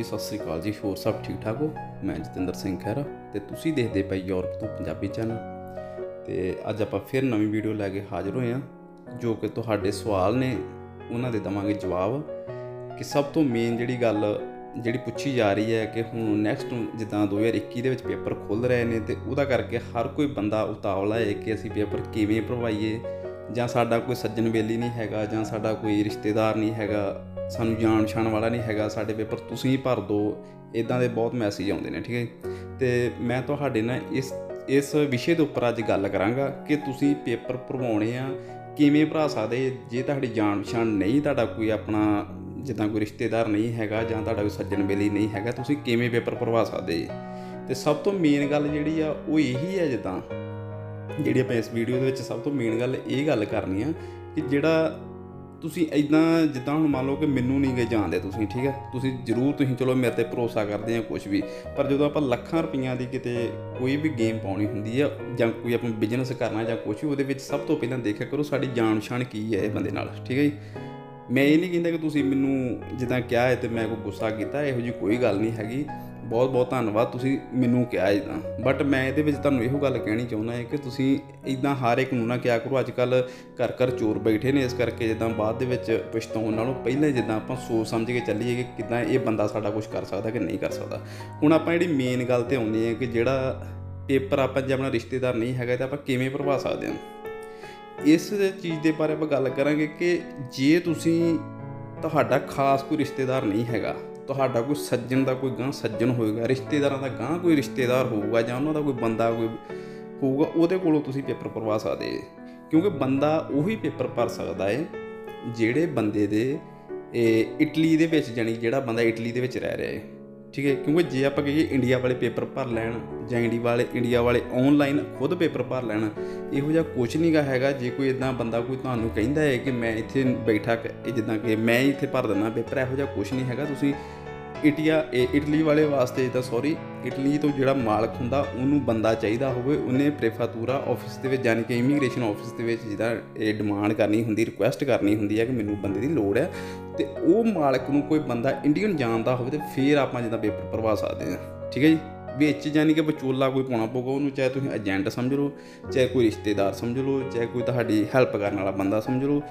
ਜੀ, ਸਤਿ ਸ਼੍ਰੀ ਅਕਾਲ ਜੀ। ਹੋਰ ਸਭ ਠੀਕ ਠਾਕ ਹੋ? ਮੈਂ ਜਤਿੰਦਰ ਸਿੰਘ ਖਹਿਰਾ ਤੇ ਤੁਸੀਂ ਦੇਖਦੇ ਪਏ ਯੂਰਪ ਤੋਂ ਪੰਜਾਬੀ ਚੈਨਲ ਤੇ ਅੱਜ ਆਪਾਂ ਫਿਰ ਨਵੀਂ ਵੀਡੀਓ ਲੈ ਕੇ ਹਾਜ਼ਰ ਹੋਏ ਹਾਂ, ਜੋ ਕਿ ਤੁਹਾਡੇ ਸਵਾਲ ਨੇ, ਉਹਨਾਂ ਦੇ ਦਵਾਂਗੇ ਜਵਾਬ। ਕਿ ਸਭ ਤੋਂ ਮੇਨ ਜਿਹੜੀ ਗੱਲ, ਜਿਹੜੀ ਪੁੱਛੀ ਜਾ ਰਹੀ ਹੈ ਕਿ ਹੁਣ ਨੈਕਸਟ ਜਿੱਦਾਂ 2021 ਦੇ ਵਿੱਚ ਪੇਪਰ ਖੁੱਲ ਰਹੇ ਨੇ ਤੇ ਉਹਦਾ ਕਰਕੇ ਹਰ ਕੋਈ ਬੰਦਾ ਉਤਾਵਲਾ ਹੈ ਕਿ ਅਸੀਂ ਪੇਪਰ ਕਿਵੇਂ ਭਰਵਾਈਏ। ਜਾਂ ਸਾਡਾ ਕੋਈ ਸੱਜਣ ਬੇਲੀ ਨਹੀਂ ਹੈਗਾ ਜਾਂ ਸਾਡਾ ਕੋਈ ਰਿਸ਼ਤੇਦਾਰ ਨਹੀਂ ਹੈਗਾ, ਸਾਨੂੰ ਜਾਣ ਪਛਾਣ ਵਾਲਾ ਨਹੀਂ ਹੈਗਾ, ਸਾਡੇ ਪੇਪਰ ਤੁਸੀਂ ਭਰ ਦਿਓ ਇਦਾਂ ਦੇ ਬਹੁਤ ਮੈਸੇਜ ਆਉਂਦੇ ਨੇ, ਠੀਕ ਹੈ ਤੇ ਮੈਂ ਤੁਹਾਡੇ ਨਾਲ ਇਸ ਇਸ ਵਿਸ਼ੇ ਦੇ ਉੱਪਰ ਅੱਜ ਗੱਲ ਕਰਾਂਗਾ ਕਿ ਤੁਸੀਂ ਪੇਪਰ ਭਰਵਾਉਣੇ ਆ, ਕਿਵੇਂ ਭਰਾ ਸਕਦੇ? ਜੇ ਤੁਹਾਡੀ ਜਾਣ ਪਛਾਣ ਨਹੀਂ, ਤੁਹਾਡਾ ਕੋਈ ਆਪਣਾ ਜਿੱਦਾਂ ਕੋਈ ਰਿਸ਼ਤੇਦਾਰ ਨਹੀਂ ਹੈਗਾ ਜਾਂ ਤੁਹਾਡਾ ਕੋਈ ਸੱਜਣ ਬੇਲੀ ਨਹੀਂ ਹੈਗਾ, ਤੁਸੀਂ ਕਿਵੇਂ ਪੇਪਰ ਭਰਵਾ ਸਕਦੇ? ਜੀ ਤੇ ਸਭ ਤੋਂ ਮੇਨ ਗੱਲ ਜਿਹੜੀ ਆ, ਉਹ ਇਹੀ ਹੈ ਜਿੱਦਾਂ ਜਿਹੜੀ ਆਪਾਂ ਇਸ ਵੀਡੀਓ ਦੇ ਵਿੱਚ ਸਭ ਤੋਂ ਮੇਨ ਗੱਲ ਇਹ ਗੱਲ ਕਰਨੀ ਆ ਕਿ ਜਿਹੜਾ ਤੁਸੀਂ ਇਦਾਂ ਜਿੱਦਾਂ ਹੁਣ ਮੰਨ ਲਓ ਕਿ ਮੈਨੂੰ ਨਹੀਂ ਗਏ ਜਾਣਦੇ ਤੁਸੀਂ, ਠੀਕ ਹੈ? ਤੁਸੀਂ ਜ਼ਰੂਰ ਤੁਸੀਂ ਚਲੋ ਮੇਰੇ ਤੇ ਭਰੋਸਾ ਕਰਦੇ ਆ ਕੁਝ ਵੀ, ਪਰ ਜਦੋਂ ਆਪਾਂ ਲੱਖਾਂ ਰੁਪਈਆਂ ਦੀ ਕਿਤੇ ਕੋਈ ਵੀ ਗੇਮ ਪਾਉਣੀ ਹੁੰਦੀ ਆ ਜਾਂ ਕੋਈ ਆਪਾਂ ਬਿਜ਼ਨਸ ਕਰਨਾ ਜਾਂ ਕੁਝ ਵੀ, ਉਹਦੇ ਵਿੱਚ ਸਭ ਤੋਂ ਪਹਿਲਾਂ ਦੇਖਿਆ ਕਰੋ ਸਾਡੀ ਜਾਣ ਪਛਾਣ ਕੀ ਹੈ ਇਹ ਬੰਦੇ ਨਾਲ, ਠੀਕ ਹੈ ਜੀ? ਮੈਂ ਇਹ ਨਹੀਂ ਕਹਿੰਦਾ ਕਿ ਤੁਸੀਂ ਮੈਨੂੰ ਜਿੱਦਾਂ ਕਿਹਾ ਹੈ ਤੇ ਮੈਂ ਕੋਈ ਗੁੱਸਾ ਕੀਤਾ, ਇਹੋ ਜੀ ਕੋਈ ਗੱਲ ਨਹੀਂ ਹੈਗੀ। ਬਹੁਤ ਬਹੁਤ ਧੰਨਵਾਦ, ਤੁਸੀਂ ਮੈਨੂੰ ਕਿਹਾ ਇਦਾਂ ਬਟ ਮੈਂ ਇਹਦੇ ਵਿੱਚ ਤੁਹਾਨੂੰ ਇਹੋ ਗੱਲ ਕਹਿਣੀ ਚਾਹੁੰਦਾ ਹਾਂ ਕਿ ਤੁਸੀਂ ਇਦਾਂ ਹਰ ਇੱਕ ਨੂੰ ਨਾ ਕਿਹਾ ਕਰੋ ਅੱਜ ਕੱਲ ਘਰ ਘਰ ਚੋਰ ਬੈਠੇ ਨੇ ਇਸ ਕਰਕੇ ਜਿੱਦਾਂ ਬਾਅਦ ਦੇ ਵਿੱਚ ਪਛਤਾਉਣ ਨਾਲੋਂ ਪਹਿਲਾਂ ਜਿੱਦਾਂ ਆਪਾਂ ਸੋਚ ਸਮਝ ਕੇ ਚੱਲੀਏ ਕਿ ਕਿਦਾਂ ਇਹ ਬੰਦਾ ਸਾਡਾ ਕੁਝ ਕਰ ਸਕਦਾ ਕਿ ਨਹੀਂ ਕਰ ਸਕਦਾ। ਹੁਣ ਆਪਾਂ ਜਿਹੜੀ ਮੇਨ ਗੱਲ ਤੇ ਆਉਂਦੇ ਆ ਕਿ ਜਿਹੜਾ ਪੇਪਰ ਆਪਾਂ ਜੇ ਆਪਣਾ ਰਿਸ਼ਤੇਦਾਰ ਨਹੀਂ ਹੈਗਾ ਤਾਂ ਆਪਾਂ ਕਿਵੇਂ ਭਰਵਾ ਸਕਦੇ ਹਾਂ? ਇਸ ਚੀਜ਼ ਦੇ ਬਾਰੇ ਆਪਾਂ ਗੱਲ ਕਰਾਂਗੇ ਕਿ ਜੇ ਤੁਸੀਂ ਤੁਹਾਡਾ ਖਾਸ ਕੋਈ ਰਿਸ਼ਤੇਦਾਰ ਨਹੀਂ ਹੈਗਾ ਤੁਹਾਡਾ ਕੋਈ ਸੱਜਣ ਦਾ ਕੋਈ ਗਾਂ ਸੱਜਣ ਹੋਏਗਾ, ਰਿਸ਼ਤੇਦਾਰਾਂ ਦਾ ਗਾਂ ਕੋਈ ਰਿਸ਼ਤੇਦਾਰ ਹੋਊਗਾ ਜਾਂ ਉਹਨਾਂ ਦਾ ਕੋਈ ਬੰਦਾ ਕੋਈ ਹੋਊਗਾ, ਉਹਦੇ ਕੋਲੋਂ ਤੁਸੀਂ ਪੇਪਰ ਭਰਵਾ ਸਕਦੇ ਕਿਉਂਕਿ ਬੰਦਾ ਉਹੀ ਪੇਪਰ ਭਰ ਸਕਦਾ ਹੈ ਜਿਹੜੇ ਬੰਦੇ ਦੇ ਇਟਲੀ ਦੇ ਵਿੱਚ ਜਾਨੀ ਜਿਹੜਾ ਬੰਦਾ ਇਟਲੀ ਦੇ ਵਿੱਚ ਰਹਿ ਰਿਹਾ ਹੈ ਠੀਕ ਹੈ ਕਿਉਂਕਿ ਜੇ ਆਪਾਂ ਕਹੀਏ ਇੰਡੀਆ ਵਾਲੇ ਪੇਪਰ ਭਰ ਲੈਣ ਜਾਂ ਇੰਡੀਆ ਵਾਲੇ ਇੰਡੀਆ ਵਾਲੇ ਆਨਲਾਈਨ ਖੁਦ ਪੇਪਰ ਭਰ ਲੈਣ, ਇਹੋ ਜਿਹਾ ਕੁਝ ਨਹੀਂਗਾ ਹੈਗਾ ਜੇ ਕੋਈ ਇਦਾਂ ਬੰਦਾ ਕੋਈ ਤੁਹਾਨੂੰ ਕਹਿੰਦਾ ਹੈ ਕਿ ਮੈਂ ਇੱਥੇ ਬੈਠਾ ਜਿੱਦਾਂ ਕਿ ਮੈਂ ਇੱਥੇ ਭਰ ਦਿੰਦਾ ਪੇਪਰ, ਇਹੋ ਜਿਹਾ ਕੁਝ ਨਹੀਂ ਹੈਗਾ। ਤੁਸੀਂ ਇਟੀਆ ਇਟਲੀ ਵਾਲੇ ਵਾਸਤੇ ਤਾਂ ਸੌਰੀ ਇਟਲੀ ਤੋਂ ਜਿਹੜਾ ਮਾਲਕ ਹੁੰਦਾ, ਉਹਨੂੰ ਬੰਦਾ ਚਾਹੀਦਾ ਹੋਵੇ, ਉਹਨੇ ਪ੍ਰੇਫਾਤੂਰਾ ਆਫਿਸ ਦੇ ਵਿੱਚ, ਜਾਣੀ ਕਿ ਇਮੀਗ੍ਰੇਸ਼ਨ ਆਫਿਸ ਦੇ ਵਿੱਚ ਜਿਹਦਾ ਇਹ ਡਿਮਾਂਡ ਕਰਨੀ ਹੁੰਦੀ ਰਿਕੁਐਸਟ ਕਰਨੀ ਹੁੰਦੀ ਹੈ ਕਿ ਮੈਨੂੰ ਬੰਦੇ ਦੀ ਲੋੜ ਹੈ, ਤੇ ਉਹ ਮਾਲਕ ਨੂੰ ਕੋਈ ਬੰਦਾ ਇੰਡੀਅਨ ਜਾਣਦਾ ਹੋਵੇ, ਤੇ ਫਿਰ ਆਪਾਂ ਜਿਹਦਾ ਪੇਪਰ ਭਰਵਾ ਸਕਦੇ ਹਾਂ, ਠੀਕ ਹੈ ਜੀ? ਵਿੱਚ ਜਾਨੀ ਕਿ ਵਿਚੋਲਾ ਕੋਈ ਪਾਉਣਾ ਪਊਗਾ ਉਹਨੂੰ, ਚਾਹੇ ਤੁਸੀਂ ਏਜੰਟ ਸਮਝ ਲਓ, ਚਾਹੇ ਕੋਈ ਰਿਸ਼ਤੇਦਾਰ ਸਮਝ ਲਓ, ਚਾਹੇ ਕੋਈ ਤੁਹਾਡੀ ਹੈਲਪ ਕਰਨ ਵਾਲਾ ਬੰਦਾ ਸਮਝ ਲਓ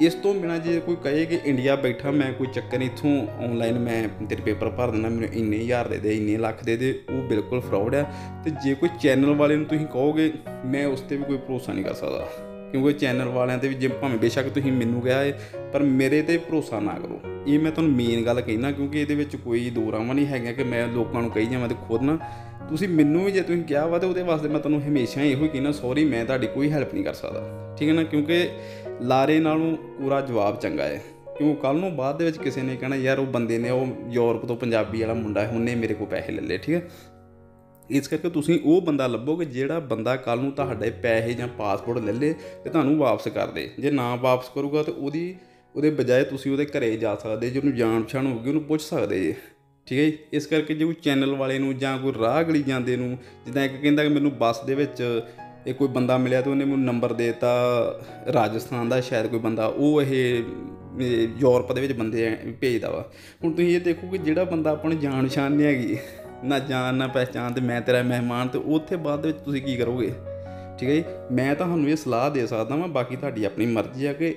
ਇਸ ਤੋਂ ਬਿਨਾ ਜੇ ਕੋਈ ਕਹੇ ਕਿ ਇੰਡੀਆ ਬੈਠਾ, ਮੈਂ ਕੋਈ ਚੱਕਰ ਨਹੀਂ, ਇਥੋਂ ਆਨਲਾਈਨ ਮੈਂ ਤੇਰੇ ਪੇਪਰ ਭਰ ਦਿੰਦਾ, ਮੈਨੂੰ ਇੰਨੇ ਹਜ਼ਾਰ ਦੇ ਦੇ, ਇੰਨੇ ਲੱਖ ਦੇ ਦੇ, ਉਹ ਬਿਲਕੁਲ ਫਰਾਡ ਹੈ ਤੇ ਜੇ ਕੋਈ ਚੈਨਲ ਵਾਲੇ ਨੂੰ ਤੁਸੀਂ ਕਹੋਗੇ, ਮੈਂ ਉਸ ਤੇ ਵੀ ਕੋਈ ਭਰੋਸਾ ਨਹੀਂ ਕਰ ਸਕਦਾ। ਕਿਉਂਕਿ ਚੈਨਲ ਵਾਲਿਆਂ ਤੇ ਵੀ ਜੇ ਭਾਵੇਂ ਬੇਸ਼ੱਕ ਤੁਸੀਂ ਮੈਨੂੰ ਕਿਹਾ ਹੈ ਪਰ ਮੇਰੇ ਤੇ ਭਰੋਸਾ ਨਾ ਕਰੋ। ਇਹ ਮੈਂ ਤੁਹਾਨੂੰ ਮੇਨ ਗੱਲ ਕਹਿਣਾ ਕਿਉਂਕਿ ਇਹਦੇ ਵਿੱਚ ਕੋਈ ਦੋ ਰਾਵਾਂ ਨਹੀਂ ਹੈਗੀਆਂ ਕਿ ਮੈਂ ਲੋਕਾਂ ਨੂੰ ਕਹੀ ਜਾਵਾਂ ਤੇ ਖੁਦ ਨਾ। ਤੁਸੀਂ ਮੈਨੂੰ ਵੀ ਜੇ ਤੁਸੀਂ ਕਿਹਾ ਵਾ ਤੇ ਉਹਦੇ ਵਾਸਤੇ ਮੈਂ ਤੁਹਾਨੂੰ ਹਮੇਸ਼ਾ ਇਹੋ ਹੀ ਕਹਿਣਾ ਸੌਰੀ ਮੈਂ ਤੁਹਾਡੀ ਕੋਈ ਹੈਲਪ ਨਹੀਂ ਕਰ ਸਕਦਾ। ਠੀਕ ਹੈ ਨਾ? ਕਿਉਂਕਿ ਲਾਰੇ ਨਾਲੋਂ ਪੂਰਾ ਜਵਾਬ ਚੰਗਾ ਹੈ। ਕਿਉਂ ਕੱਲ ਨੂੰ ਬਾਅਦ ਦੇ ਵਿੱਚ ਕਿਸੇ ਨੇ ਕਹਿਣਾ, ਯਾਰ ਉਹ ਬੰਦੇ ਨੇ ਉਹ ਯੂਰਪ ਤੋਂ ਪੰਜਾਬੀ ਵਾਲਾ ਮੁੰਡਾ ਹੈ, ਉਹਨੇ ਮੇਰੇ ਕੋਲ ਪੈਸੇ ਲੈ ਲਏ, ਠੀਕ ਹੈ? ਇਸ ਕਰਕੇ ਤੁਸੀਂ ਉਹ ਬੰਦਾ ਲੱਭੋਗੇ ਜਿਹੜਾ ਬੰਦਾ ਕੱਲ ਨੂੰ ਤੁਹਾਡੇ ਪੈਸੇ ਜਾਂ ਪਾਸਪੋਰਟ ਲੈ ਲੇ ਤੇ ਤੁਹਾਨੂੰ ਵਾਪਸ ਕਰ ਦੇ। ਜੇ ਨਾ ਵਾਪਸ ਕਰੂਗਾ ਤੇ ਉਹਦੀ, ਉਹਦੇ ਬਜਾਏ ਤੁਸੀਂ ਉਹਦੇ ਘਰੇ ਜਾ ਸਕਦੇ, ਜੇ ਉਹਨੂੰ ਜਾਣ ਪਛਾਣ ਹੋਊਗੀ ਉਹਨੂੰ ਪੁੱਛ ਸਕਦੇ ਜੇ, ਠੀਕ ਹੈ ਜੀ? ਇਸ ਕਰਕੇ ਜੇ ਕੋਈ ਚੈਨਲ ਵਾਲੇ ਨੂੰ ਜਾਂ ਕੋਈ ਰਾਹ ਗਲੀ ਜਾਂਦੇ ਨੂੰ, ਜਿੱਦਾਂ ਇੱਕ ਕਹਿੰਦਾ ਕਿ ਮੈਨੂੰ ਬੱਸ ਦੇ ਵਿੱਚ ਇਹ ਕੋਈ ਬੰਦਾ ਮਿਲਿਆ ਤੇ ਉਹਨੇ ਮੈਨੂੰ ਨੰਬਰ ਦੇਤਾ ਰਾਜਸਥਾਨ ਦਾ, ਸ਼ਾਇਦ ਕੋਈ ਬੰਦਾ, ਉਹ ਇਹ ਯੂਰਪ ਦੇ ਵਿੱਚ ਬੰਦੇ ਭੇਜਦਾ ਵਾ। ਹੁਣ ਤੁਸੀਂ ਇਹ ਦੇਖੋ ਕਿ ਜਿਹੜਾ ਬੰਦਾ ਆਪਾਂ ਨੂੰ ਜਾਣ ਪਛਾਣ ਨਹੀਂ ਹੈਗੀ, ਨਾ ਜਾਣ, ਨਾ ਪਹਿਚਾਨ ਤੇ ਮੈਂ ਤੇਰਾ ਮਹਿਮਾਨ ਤੇ ਉੱਥੇ ਬਾਅਦ ਵਿੱਚ ਤੁਸੀਂ ਕੀ ਕਰੋਗੇ? ਠੀਕ ਹੈ ਜੀ? ਮੈਂ ਤੁਹਾਨੂੰ ਇਹ ਸਲਾਹ ਦੇ ਸਕਦਾ ਵਾਂ, ਬਾਕੀ ਤੁਹਾਡੀ ਆਪਣੀ ਮਰਜ਼ੀ ਆ ਕਿ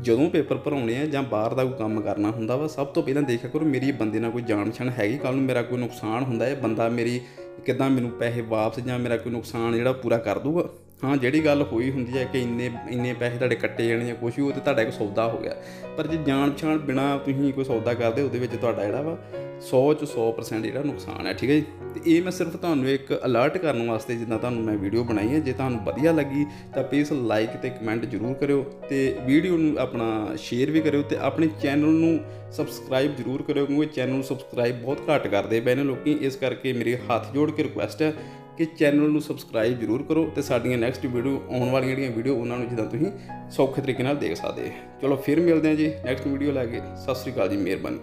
ਜਦੋਂ ਪੇਪਰ ਭਰਾਉਣੇ ਆ ਜਾਂ ਬਾਹਰ ਦਾ ਕੋਈ ਕੰਮ ਕਰਨਾ ਹੁੰਦਾ ਵਾ, ਸਭ ਤੋਂ ਪਹਿਲਾਂ ਦੇਖਿਆ ਕਰੋ, ਮੇਰੀ ਬੰਦੇ ਨਾਲ ਕੋਈ ਜਾਣ ਪਛਾਣ ਹੈਗੀ ਕੱਲ ਨੂੰ ਮੇਰਾ ਕੋਈ ਨੁਕਸਾਨ ਹੁੰਦਾ ਹੈ ਬੰਦਾ ਮੇਰੀ ਕਿਦਾਂ ਮੈਨੂੰ ਪੈਸੇ ਵਾਪਸ ਜਾਂ ਮੇਰਾ ਕੋਈ ਨੁਕਸਾਨ ਜਿਹੜਾ ਪੂਰਾ ਕਰ ਦੂਗਾ ਹਾਂ, ਜਿਹੜੀ ਗੱਲ ਹੋਈ ਹੁੰਦੀ ਹੈ ਕਿ ਇੰਨੇ ਇੰਨੇ ਪੈਸੇ ਤੁਹਾਡੇ ਕੱਟੇ ਜਾਣੇ ਜਾਂ ਕੁਝ ਵੀ, ਉਹ ਤੇ ਤੁਹਾਡਾ ਇੱਕ ਸੌਦਾ ਹੋ ਗਿਆ। ਪਰ ਜੇ ਜਾਣ ਪਛਾਣ ਬਿਨਾ ਤੁਸੀਂ ਕੋਈ ਸੌਦਾ ਕਰਦੇ, ਉਹਦੇ ਵਿੱਚ ਤੁਹਾਡਾ ਜਿਹੜਾ ਵਾ 100 ਚ 100% ਜਿਹੜਾ ਨੁਕਸਾਨ ਹੈ, ਠੀਕ ਹੈ ਜੀ? ਤੇ ਇਹ ਮੈਂ ਸਿਰਫ ਤੁਹਾਨੂੰ ਇੱਕ ਅਲਰਟ ਕਰਨ ਵਾਸਤੇ ਜਿੱਦਾਂ ਤੁਹਾਨੂੰ ਮੈਂ ਵੀਡੀਓ ਬਣਾਈ ਹੈ, ਜੇ ਤੁਹਾਨੂੰ ਵਧੀਆ ਲੱਗੀ, ਤਾਂ ਪਲੀਜ਼ ਲਾਈਕ ਤੇ ਕਮੈਂਟ ਜ਼ਰੂਰ ਕਰਿਓ ਤੇ ਵੀਡੀਓ ਨੂੰ ਆਪਣਾ ਸ਼ੇਅਰ ਵੀ ਕਰਿਓ ਤੇ ਆਪਣੇ ਚੈਨਲ ਨੂੰ ਸਬਸਕ੍ਰਾਈਬ ਜ਼ਰੂਰ ਕਰਿਓ, ਕਿਉਂਕਿ ਚੈਨਲ ਨੂੰ ਸਬਸਕ੍ਰਾਈਬ ਬਹੁਤ ਘੱਟ ਕਰਦੇ ਪਏ ਨੇ ਲੋਕੀ, ਇਸ ਕਰਕੇ ਮੇਰੇ ਹੱਥ ਜੋੜ ਕੇ ਰਿਕੁਐਸਟ ਹੈ ਕਿ ਚੈਨਲ ਨੂੰ ਸਬਸਕ੍ਰਾਈਬ ਜ਼ਰੂਰ ਕਰੋ ਤੇ ਸਾਡੀਆਂ ਨੈਕਸਟ ਵੀਡੀਓ ਆਉਣ ਵਾਲੀਆਂ ਜਿਹੜੀਆਂ ਵੀਡੀਓ ਉਹਨਾਂ ਨੂੰ ਜਿੱਦਾਂ ਤੁਸੀਂ ਸੌਖੇ ਤਰੀਕੇ ਨਾਲ ਦੇਖ ਸਕਦੇ ਚਲੋ ਫਿਰ ਮਿਲਦੇ ਹਾਂ ਜੀ ਨੈਕਸਟ ਵੀਡੀਓ ਲੈ ਕੇ। ਸਤਿ ਸ੍ਰੀ ਅਕਾਲ ਜੀ, ਮਿਹਰਬਾਨੀ।